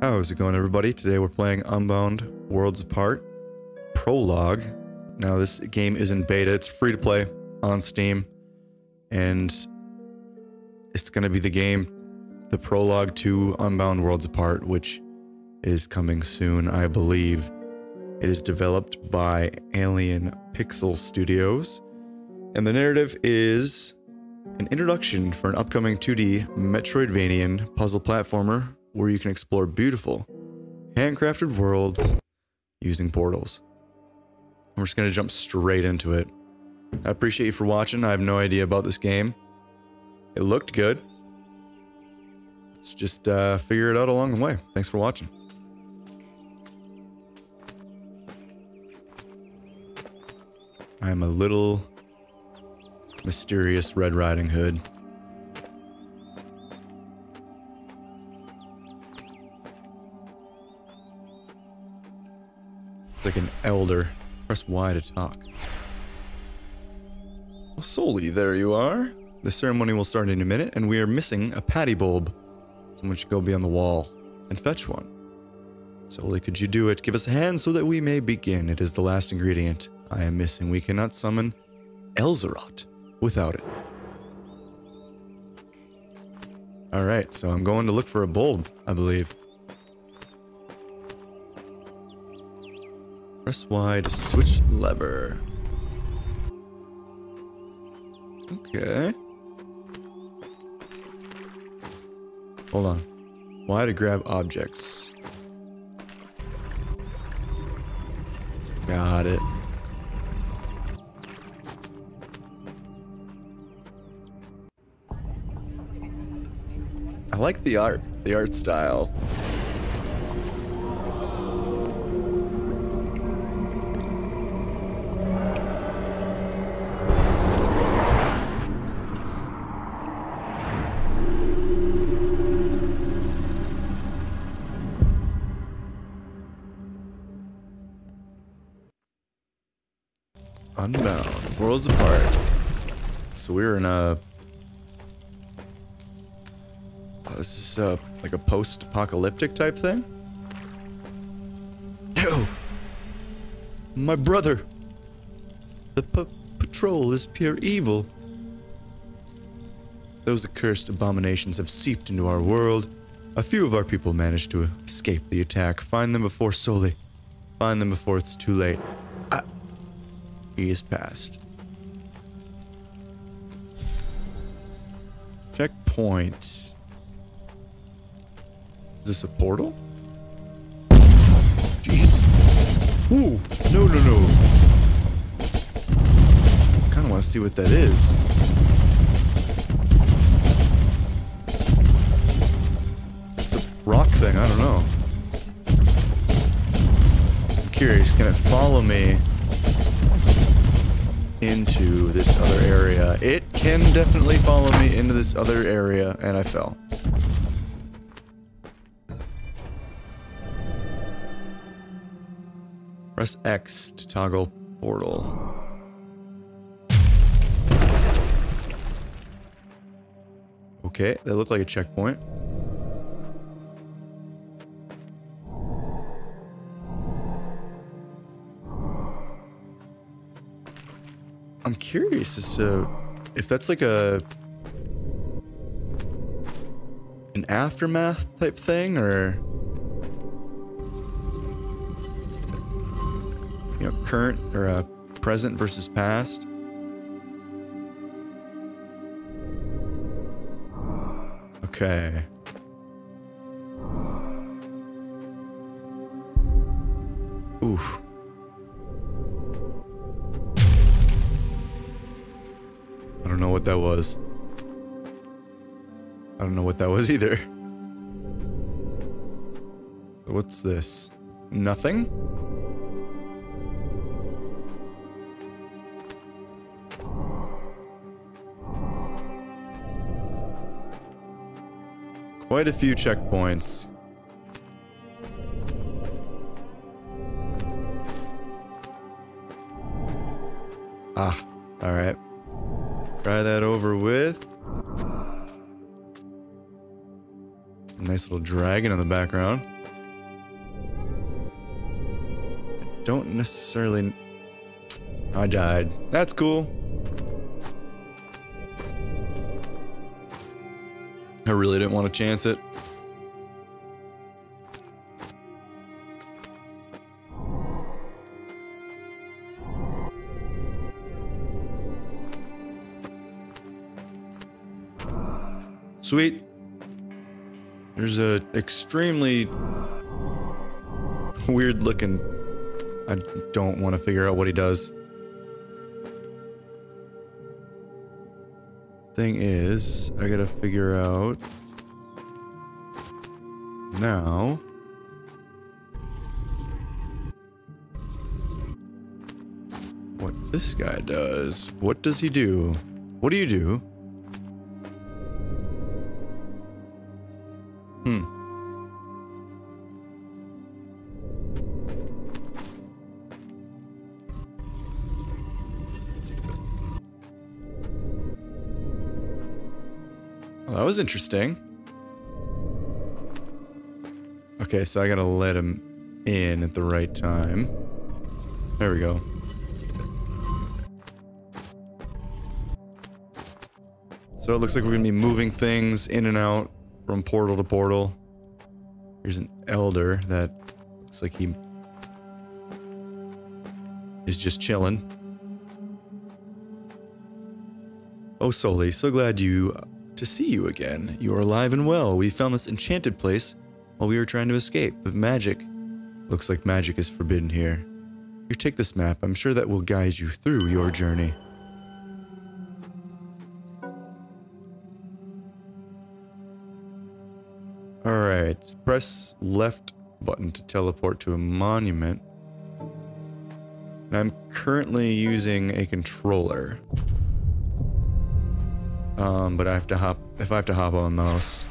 How's it going, everybody? Today we're playing Unbound Worlds Apart Prologue. Now, this game is in beta. It's free to play on Steam, and it's going to be the game, the prologue to Unbound Worlds Apart, which is coming soon, I believe. It is developed by Alien Pixel Studios, and the narrative is an introduction for an upcoming 2D Metroidvanian puzzle platformer where you can explore beautiful, handcrafted worlds using portals. We're just going to jump straight into it. I appreciate you for watching. I have no idea about this game. It looked good. Let's just uh, figure it out along the way. Thanks for watching. I am a little mysterious Red Riding Hood. Like an elder. Press Y to talk. Well, Soli, there you are. The ceremony will start in a minute, and we are missing a patty bulb. Someone should go beyond the wall and fetch one. Soli, could you do it? Give us a hand so that we may begin. It is the last ingredient I am missing. We cannot summon Elzerot without it. Alright, so I'm going to look for a bulb, I believe. Press Y to switch lever. Okay. Hold on. Y to grab objects. Got it. I like the art, the art style. Unbound, worlds apart. So we're in a Oh, this is uh, like a post-apocalyptic type thing? No! My brother! The patrol is pure evil. Those accursed abominations have seeped into our world. A few of our people managed to escape the attack. Find them before Soli. Find them before it's too late. He is past. Checkpoint. Is this a portal? Jeez. Ooh, no, no, no. Kind of want to see what that is. It's a rock thing, I don't know. I'm curious, can it follow me this other area? It can definitely follow me into this other area, and I fell. Press X to toggle portal. Okay, that looked like a checkpoint. I'm curious as to if that's like a an aftermath type thing or you know, current or uh, present versus past. Okay. Oof. What that was. I don't know what that was either. What's this? Nothing? Quite a few checkpoints. Ah, alright. nice little dragon in the background. I don't necessarily... I died. That's cool. I really didn't want to chance it. Sweet. There's a extremely weird looking. I don't want to figure out what he does. Thing is, I gotta figure out now. What this guy does. What does he do? What do you do? Well, that was interesting. Okay, so I gotta let him in at the right time. There we go. So it looks like we're gonna be moving things in and out from portal to portal. Here's an elder that looks like he is just chilling. Oh, Soli, so glad you to see you again. You are alive and well. We found this enchanted place while we were trying to escape, but magic looks like magic is forbidden here. You take this map. I'm sure that will guide you through your journey. Alright, press left button to teleport to a monument. I'm currently using a controller. Um, but I have to hop, if I have to hop on mouse,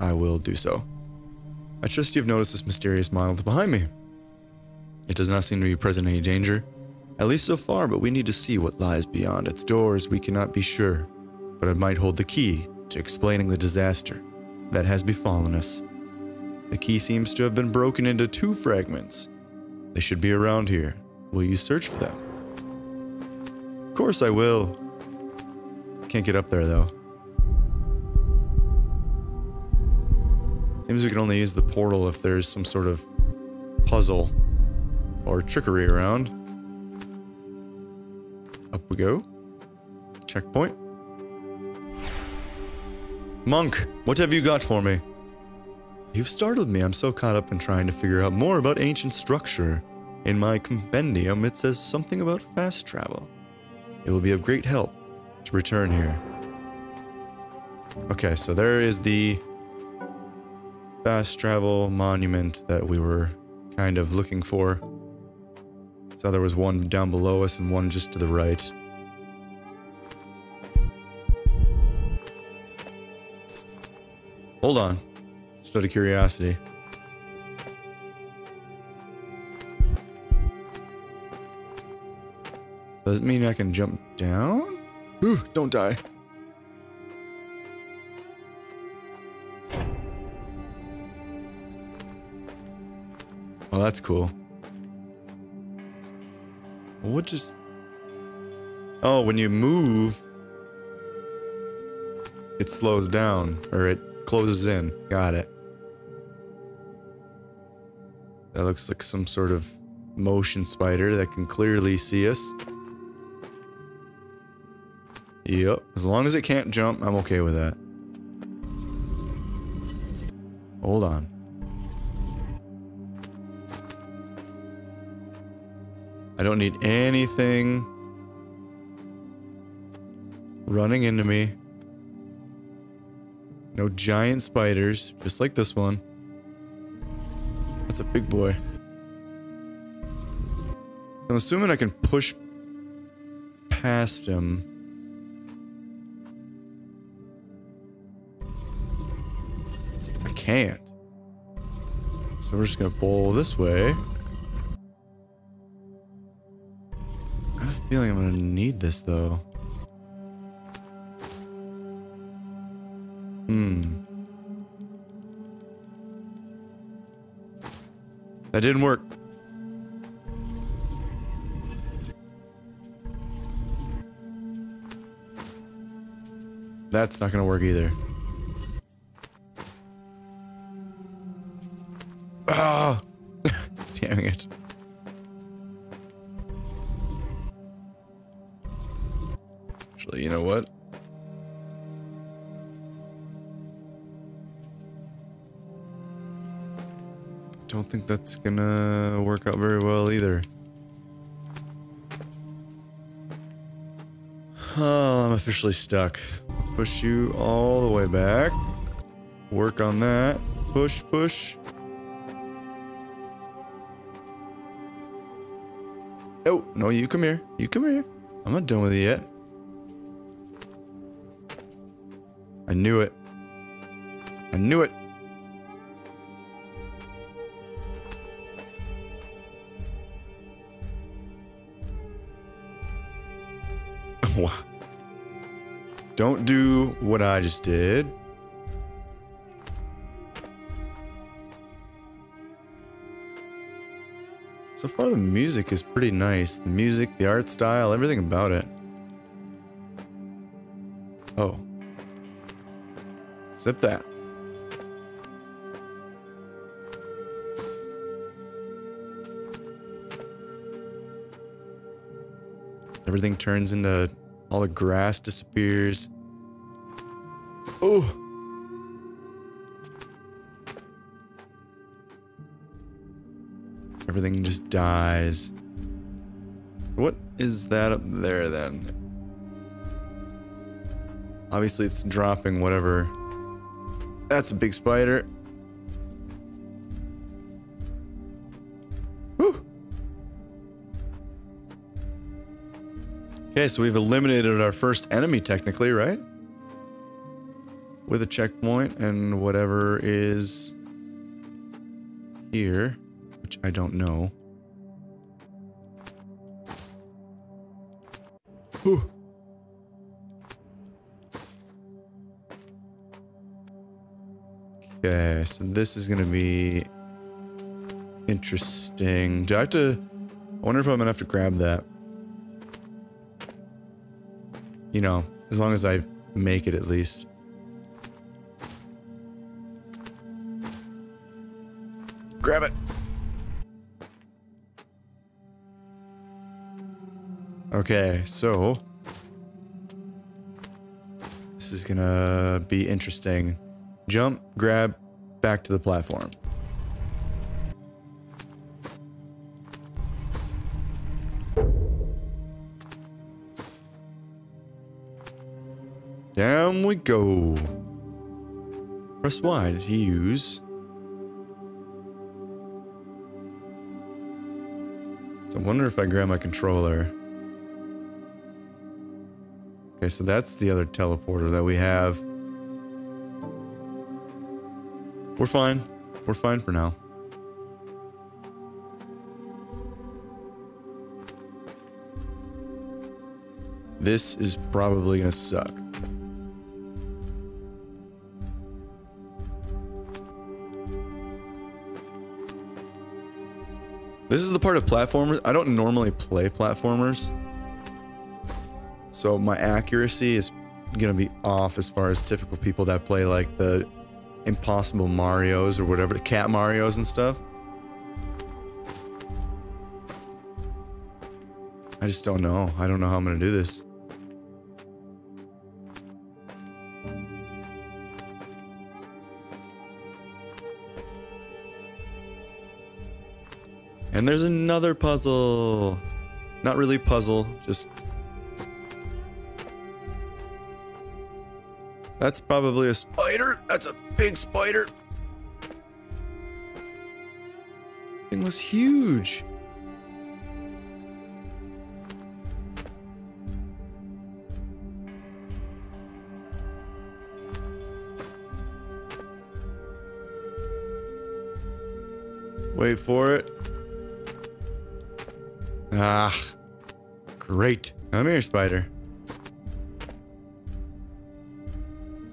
I will do so. I trust you've noticed this mysterious monolith behind me. It does not seem to be present any danger, at least so far, but we need to see what lies beyond its doors. We cannot be sure, but it might hold the key to explaining the disaster that has befallen us. The key seems to have been broken into two fragments. They should be around here. Will you search for them? Of course I will. Can't get up there though. Seems we can only use the portal if there's some sort of puzzle or trickery around. Up we go. Checkpoint. Monk, what have you got for me? You've startled me. I'm so caught up in trying to figure out more about ancient structure. In my compendium, it says something about fast travel. It will be of great help return here. Okay, so there is the fast travel monument that we were kind of looking for. So there was one down below us and one just to the right. Hold on. Just out of curiosity. Does it mean I can jump down? Ooh, don't die. Well, that's cool. What just... Oh, when you move, it slows down, or it closes in. Got it. That looks like some sort of motion spider that can clearly see us. Yep, as long as it can't jump, I'm okay with that. Hold on. I don't need anything running into me. No giant spiders, just like this one. That's a big boy. I'm assuming I can push past him. can't. So we're just gonna bowl this way. I have a feeling I'm gonna need this though. Hmm. That didn't work. That's not gonna work either. Ah! Damn it. Actually, you know what? Don't think that's gonna work out very well either. Oh, I'm officially stuck. Push you all the way back. Work on that. Push, push. No, no, you come here. You come here. I'm not done with you yet. I knew it. I knew it. Don't do what I just did. So far the music is pretty nice. The music, the art style, everything about it. Oh. Except that. Everything turns into all the grass disappears. Oh. Everything just dies. What is that up there then? Obviously it's dropping whatever. That's a big spider. Okay, so we've eliminated our first enemy technically, right? With a checkpoint and whatever is here, which I don't know. Whew. Okay, so this is gonna be interesting. Do I have to? I wonder if I'm gonna have to grab that. You know, as long as I make it at least. Grab it. Okay, so this is gonna be interesting. Jump, grab, back to the platform. Down we go. Press Y to use. So I wonder if I grab my controller. Okay, so that's the other teleporter that we have. We're fine. We're fine for now. This is probably gonna suck. This is the part of platformers. I don't normally play platformers. So my accuracy is to be off as far as typical people that play like the impossible Marios or whatever, the cat Marios and stuff. I just don't know. I don't know how I'm to do this. And there's another puzzle. Not really puzzle, just... That's probably a spider. That's a big spider. Thing was huge. Wait for it. Ah, great. Come here, spider.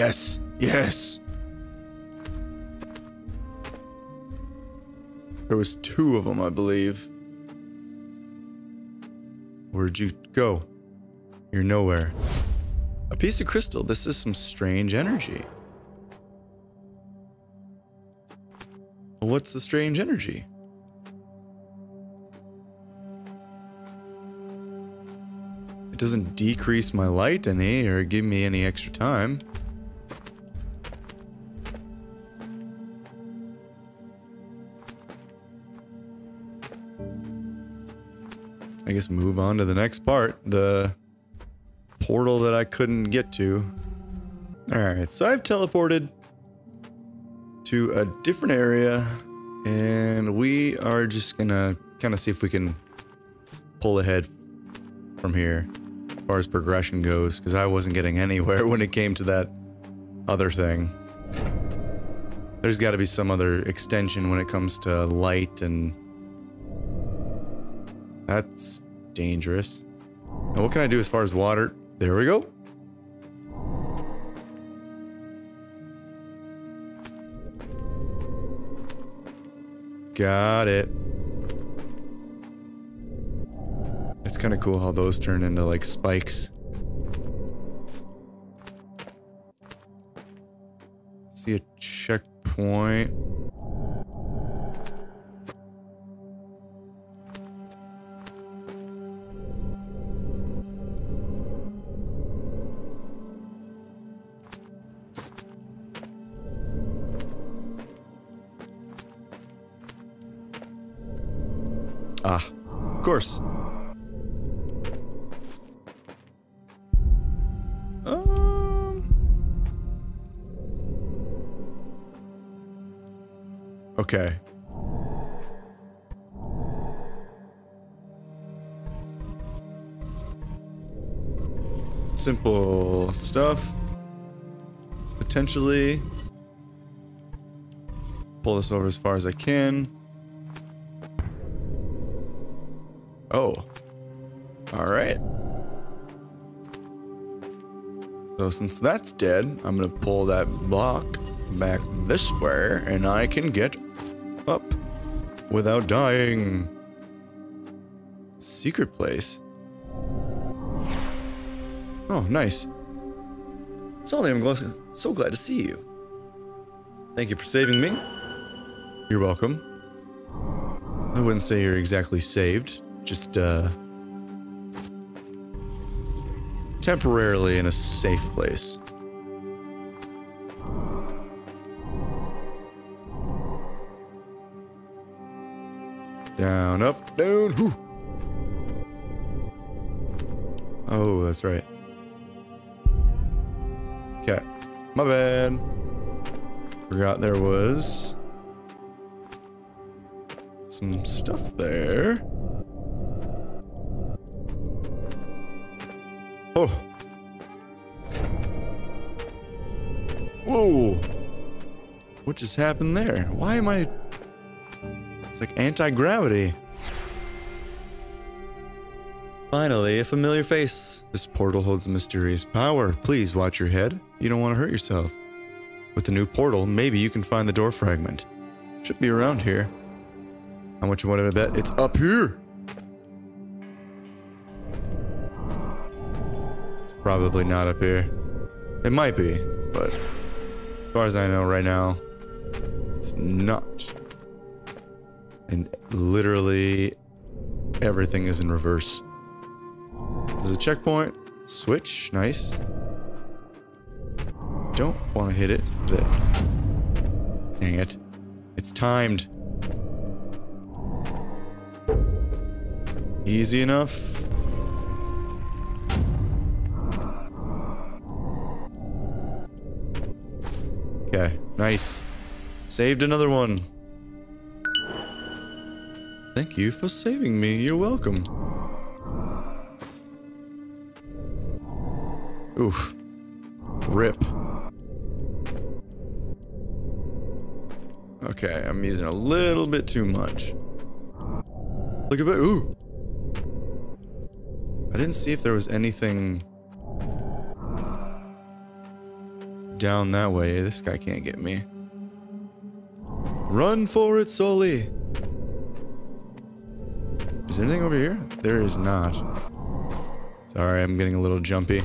Yes, yes. There was two of them, I believe. Where'd you go? You're nowhere. A piece of crystal. This is some strange energy. What's the strange energy? It doesn't decrease my light any or give me any extra time. I guess move on to the next part. The portal that I couldn't get to. Alright, so I've teleported to a different area and we are just gonna kind of see if we can pull ahead from here as far as progression goes because I wasn't getting anywhere when it came to that other thing. There's got to be some other extension when it comes to light and that's dangerous. Now what can I do as far as water? There we go. Got it. It's kind of cool how those turn into like spikes. See a checkpoint. Ah, of course. Um. Okay. Simple stuff. Potentially. Pull this over as far as I can. Oh. Alright. So since that's dead, I'm gonna pull that block back this way and I can get up without dying. Secret place. Oh, nice. Sully, I'm so glad to see you. Thank you for saving me. You're welcome. I wouldn't say you're exactly saved just uh temporarily in a safe place. Down, up, down, whoo. Oh, that's right. Okay. My bad. Forgot there was some stuff there. Oh. Whoa. What just happened there? Why am I... It's like anti-gravity. Finally, a familiar face. This portal holds mysterious power. Please watch your head. You don't want to hurt yourself. With the new portal, maybe you can find the door fragment. Should be around here. How much you want to bet? It's up here. Probably not up here. It might be, but as far as I know right now, it's not. And literally everything is in reverse. There's a checkpoint. Switch. Nice. Don't want to hit it. Dang it. It's timed. Easy enough. Okay, nice. Saved another one. Thank you for saving me. You're welcome. Oof. Rip. Okay, I'm using a little bit too much. Look at that. Ooh. I didn't see if there was anything down that way. This guy can't get me. Run for it, Sully! Is there anything over here? There is not. Sorry, I'm getting a little jumpy.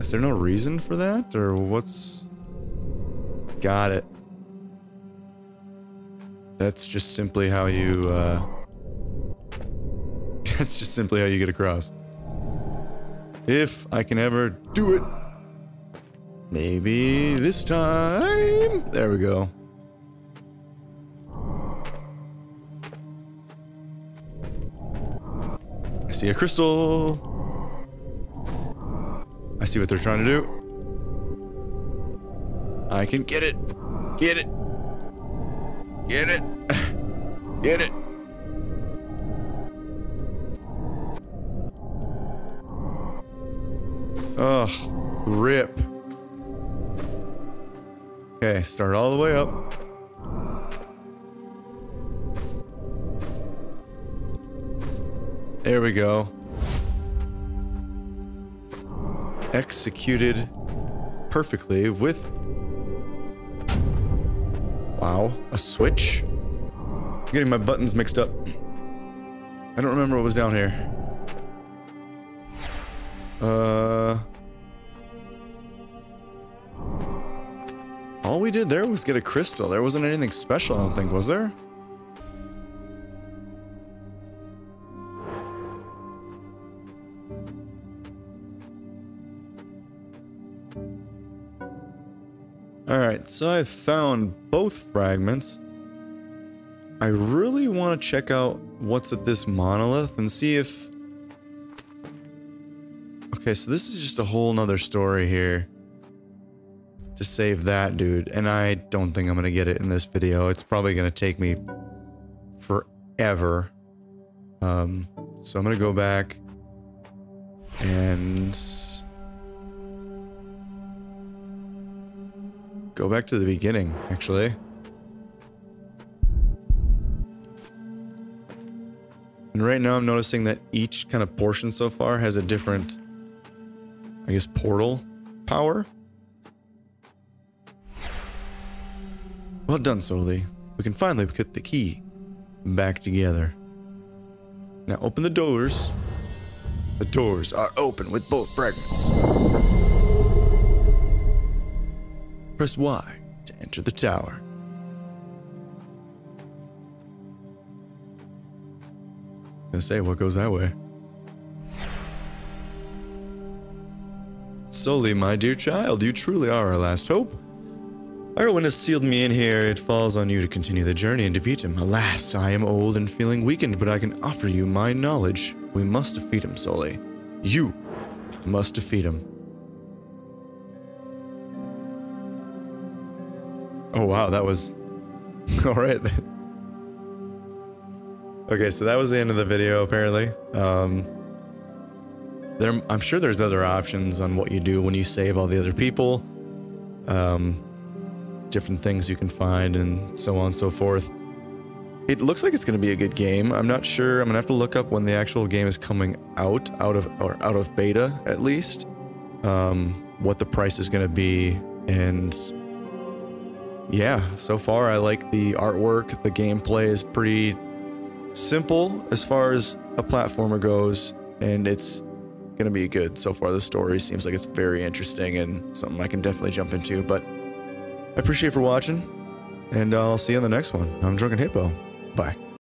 Is there no reason for that? Or what's... Got it. That's just simply how you, uh... That's just simply how you get across. If I can ever do it. Maybe this time. There we go. I see a crystal. I see what they're trying to do. I can get it. Get it. Get it. Get it. Ugh. Rip. Okay, start all the way up. There we go. Executed perfectly with... Wow, a switch? I'm getting my buttons mixed up. I don't remember what was down here. Uh... we did there was get a crystal. There wasn't anything special, I don't think, was there? Alright, so I've found both fragments. I really want to check out what's at this monolith and see if... Okay, so this is just a whole nother story here. To save that dude, and I don't think I'm gonna get it in this video. It's probably gonna take me forever. Um, so I'm gonna go back and go back to the beginning, actually. And right now I'm noticing that each kind of portion so far has a different, I guess, portal power. Well done, Soli. We can finally put the key back together. Now open the doors. The doors are open with both fragments. Press Y to enter the tower. I say, what goes that way? Soli, my dear child, you truly are our last hope. Arwen has sealed me in here. It falls on you to continue the journey and defeat him. Alas, I am old and feeling weakened, but I can offer you my knowledge. We must defeat him, Soli. You must defeat him. Oh wow, that was... Alright Okay, so that was the end of the video, apparently. Um, there, I'm sure there's other options on what you do when you save all the other people. Um, different things you can find and so on and so forth. It looks like it's going to be a good game. I'm not sure. I'm going to have to look up when the actual game is coming out, out of or out of beta at least. Um, what the price is going to be and yeah, so far I like the artwork. The gameplay is pretty simple as far as a platformer goes and it's going to be good. So far the story seems like it's very interesting and something I can definitely jump into, but I appreciate you for watching, and I'll see you on the next one. I'm Drunken Hippo. Bye.